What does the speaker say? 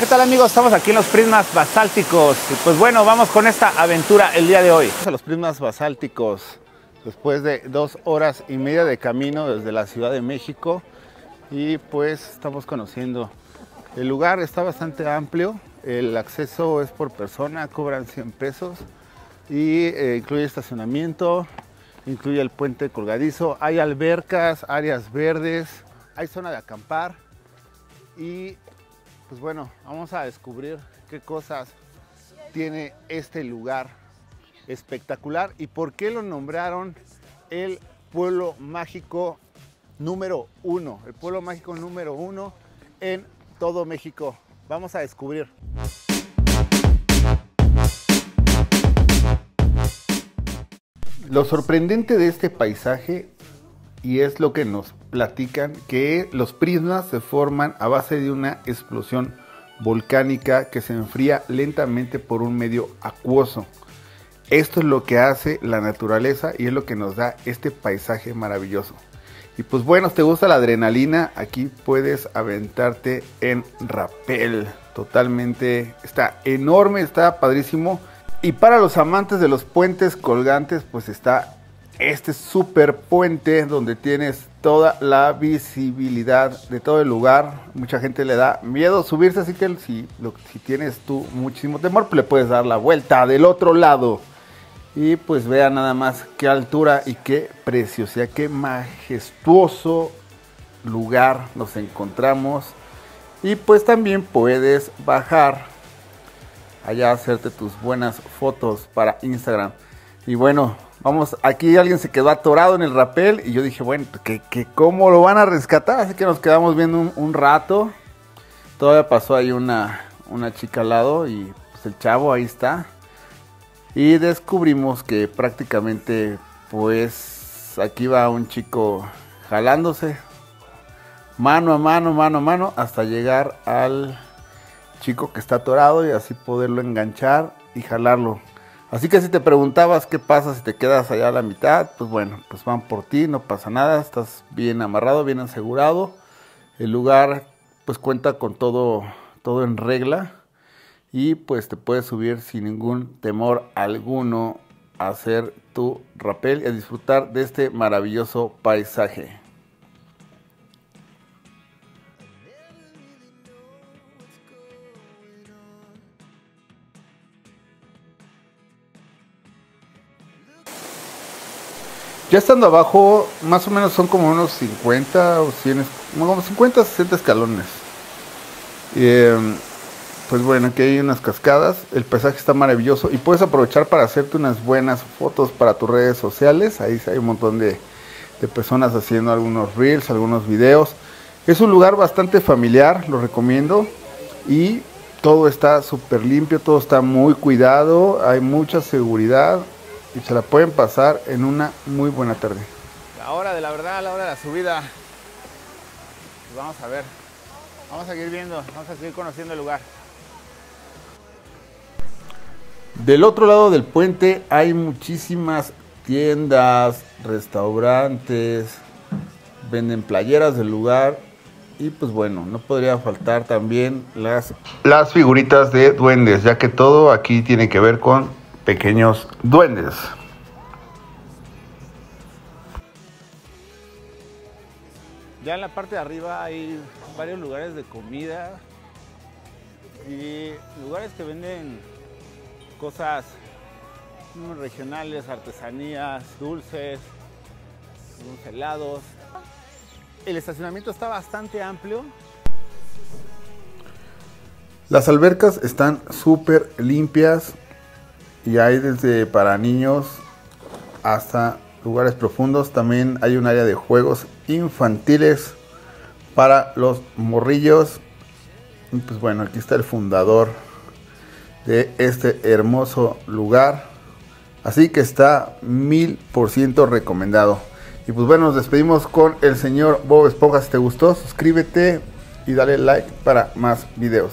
¿qué tal amigos? Estamos aquí en los prismas basálticos. Pues bueno, vamos con esta aventura el día de hoy. A los prismas basálticos, después de dos horas y media de camino desde la Ciudad de México. Y pues estamos conociendo. El lugar está bastante amplio. El acceso es por persona, cobran 100 pesos. Y eh, incluye estacionamiento, incluye el puente colgadizo. Hay albercas, áreas verdes, hay zona de acampar. Y pues bueno, vamos a descubrir qué cosas tiene este lugar espectacular y por qué lo nombraron el pueblo mágico número uno, el pueblo mágico número uno en todo México. Vamos a descubrir. Lo sorprendente de este paisaje y es lo que nos platican que los prismas se forman a base de una explosión volcánica que se enfría lentamente por un medio acuoso. Esto es lo que hace la naturaleza y es lo que nos da este paisaje maravilloso. Y pues bueno, si te gusta la adrenalina, aquí puedes aventarte en rapel. Totalmente, está enorme, está padrísimo. Y para los amantes de los puentes colgantes, pues está este super puente donde tienes toda la visibilidad de todo el lugar. Mucha gente le da miedo subirse, así que si, si tienes tú muchísimo temor, pues le puedes dar la vuelta del otro lado. Y pues vea nada más qué altura y qué preciosidad, qué majestuoso lugar nos encontramos. Y pues también puedes bajar allá hacerte tus buenas fotos para Instagram. Y bueno, Vamos, aquí alguien se quedó atorado en el rapel y yo dije, bueno, que, cómo lo van a rescatar, así que nos quedamos viendo un, rato. Todavía pasó ahí una, una chica al lado y pues el chavo ahí está. Y descubrimos que prácticamente pues aquí va un chico jalándose mano a mano, mano a mano, hasta llegar al chico que está atorado y así poderlo enganchar y jalarlo. Así que si te preguntabas qué pasa si te quedas allá a la mitad, pues bueno, pues van por ti, no pasa nada, estás bien amarrado, bien asegurado. El lugar pues cuenta con todo, todo en regla y pues te puedes subir sin ningún temor alguno a hacer tu rappel y a disfrutar de este maravilloso paisaje. Ya estando abajo, más o menos son como unos 50 o 100, como 50, 60 escalones. Em, pues bueno, aquí hay unas cascadas, el paisaje está maravilloso y puedes aprovechar para hacerte unas buenas fotos para tus redes sociales. Ahí hay un montón de, de personas haciendo algunos reels, algunos videos. Es un lugar bastante familiar, lo recomiendo. Y todo está súper limpio, todo está muy cuidado, hay mucha seguridad y se la pueden pasar en una muy buena tarde. La hora de la verdad, la hora de la subida. Pues vamos a ver. Vamos a seguir viendo, vamos a seguir conociendo el lugar. Del otro lado del puente hay muchísimas tiendas, restaurantes, venden playeras del lugar y pues bueno, no podría faltar también las, las figuritas de duendes, ya que todo aquí tiene que ver con pequeños duendes. Ya en la parte de arriba hay varios lugares de comida y lugares que venden cosas regionales, artesanías, dulces, helados. El estacionamiento está bastante amplio. Las albercas están súper limpias, y hay desde para niños hasta lugares profundos. También hay un área de juegos infantiles para los morrillos. Y pues bueno, aquí está el fundador de este hermoso lugar. Así que está mil por ciento recomendado. Y pues bueno, nos despedimos con el señor Bob Esponja. Si te gustó, suscríbete y dale like para más videos.